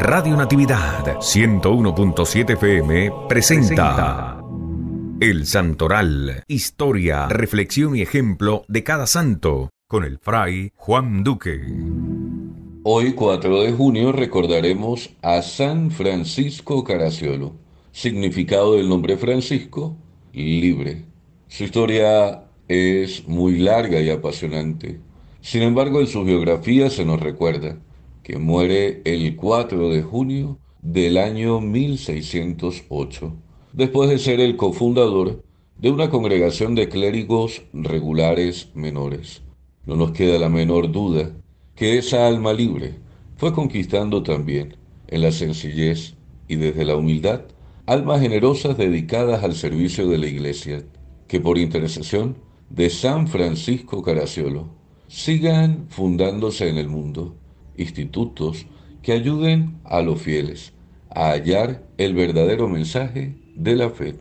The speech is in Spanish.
Radio Natividad 101.7 FM presenta El Santoral, historia, reflexión y ejemplo de cada santo con el fray Juan Duque. Hoy 4 de junio recordaremos a San Francisco Caraciolo. Significado del nombre Francisco, libre. Su historia es muy larga y apasionante. Sin embargo, en su biografía se nos recuerda muere el 4 de junio del año 1608, después de ser el cofundador de una congregación de clérigos regulares menores. No nos queda la menor duda que esa alma libre fue conquistando también, en la sencillez y desde la humildad, almas generosas dedicadas al servicio de la Iglesia, que por intercesión de San Francisco Caraciolo sigan fundándose en el mundo institutos que ayuden a los fieles a hallar el verdadero mensaje de la fe.